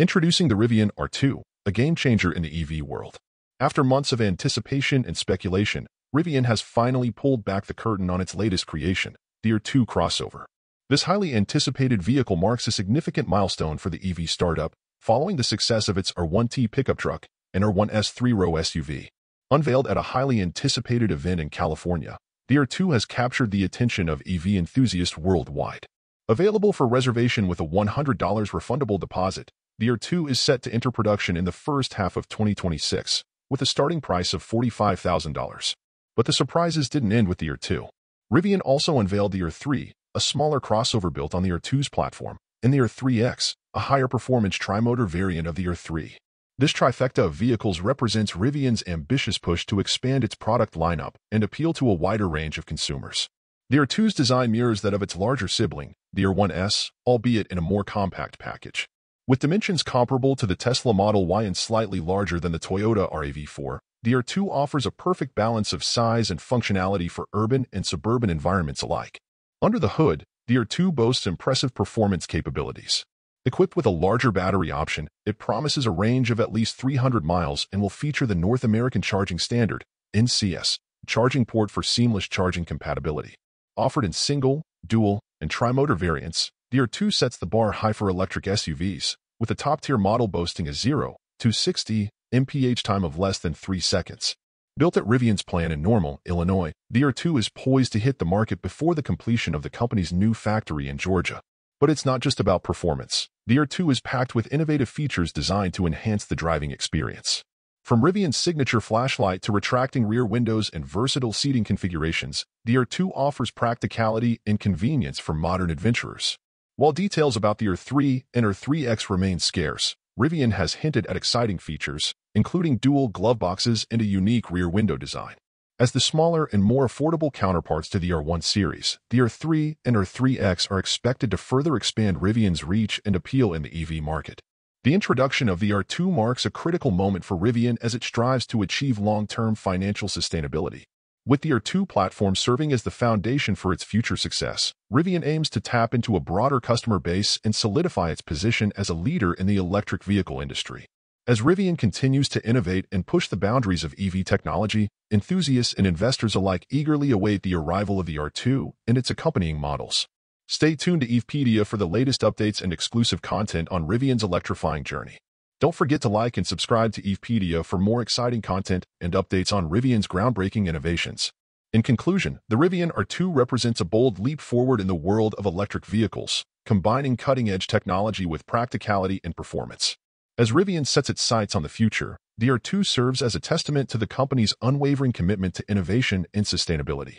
Introducing the Rivian R2, a game-changer in the EV world. After months of anticipation and speculation, Rivian has finally pulled back the curtain on its latest creation, the R2 crossover. This highly anticipated vehicle marks a significant milestone for the EV startup, following the success of its R1T pickup truck and R1S three-row SUV. Unveiled at a highly anticipated event in California, the R2 has captured the attention of EV enthusiasts worldwide. Available for reservation with a $100 refundable deposit, the R2 is set to enter production in the first half of 2026, with a starting price of $45,000. But the surprises didn't end with the R2. Rivian also unveiled the R3, a smaller crossover built on the R2's platform, and the R3X, a higher performance tri-motor variant of the R3. This trifecta of vehicles represents Rivian's ambitious push to expand its product lineup and appeal to a wider range of consumers. The R2's design mirrors that of its larger sibling, the R1S, albeit in a more compact package. With dimensions comparable to the Tesla Model Y and slightly larger than the Toyota RAV4, the R2 offers a perfect balance of size and functionality for urban and suburban environments alike. Under the hood, the R2 boasts impressive performance capabilities. Equipped with a larger battery option, it promises a range of at least 300 miles and will feature the North American Charging Standard, NACS, charging port for seamless charging compatibility. Offered in single, dual, and tri-motor variants, the R2 sets the bar high for electric SUVs, with a top-tier model boasting a 0 to 60 mph time of less than 3 seconds. Built at Rivian's plant in Normal, Illinois, the R2 is poised to hit the market before the completion of the company's new factory in Georgia. But it's not just about performance. The R2 is packed with innovative features designed to enhance the driving experience. From Rivian's signature flashlight to retracting rear windows and versatile seating configurations, the R2 offers practicality and convenience for modern adventurers. While details about the R3 and R3X remain scarce, Rivian has hinted at exciting features, including dual glove boxes and a unique rear window design. As the smaller and more affordable counterparts to the R1 series, the R3 and R3X are expected to further expand Rivian's reach and appeal in the EV market. The introduction of the R2 marks a critical moment for Rivian as it strives to achieve long-term financial sustainability. With the R2 platform serving as the foundation for its future success, Rivian aims to tap into a broader customer base and solidify its position as a leader in the electric vehicle industry. As Rivian continues to innovate and push the boundaries of EV technology, enthusiasts and investors alike eagerly await the arrival of the R2 and its accompanying models. Stay tuned to EVpedia for the latest updates and exclusive content on Rivian's electrifying journey. Don't forget to like and subscribe to EVpedia for more exciting content and updates on Rivian's groundbreaking innovations. In conclusion, the Rivian R2 represents a bold leap forward in the world of electric vehicles, combining cutting-edge technology with practicality and performance. As Rivian sets its sights on the future, the R2 serves as a testament to the company's unwavering commitment to innovation and sustainability.